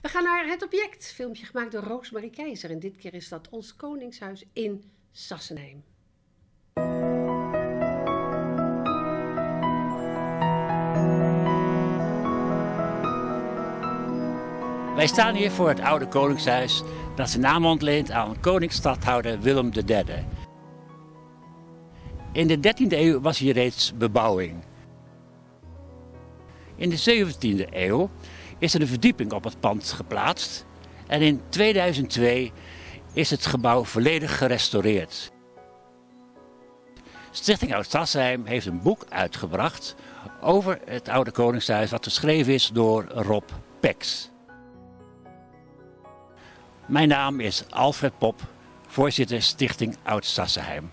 We gaan naar het object, filmpje gemaakt door Roosmarie Keizer. En dit keer is dat ons koningshuis in Sassenheim. Wij staan hier voor het oude koningshuis dat zijn naam ontleent aan koningsstadhouder Willem III. In de 13e eeuw was hier reeds bebouwing. In de 17e eeuw is er een verdieping op het pand geplaatst en in 2002 is het gebouw volledig gerestaureerd. Stichting Oud-Stassheim heeft een boek uitgebracht over het oude koningshuis wat geschreven is door Rob Pex. Mijn naam is Alfred Pop, voorzitter Stichting Oud-Sassenheim.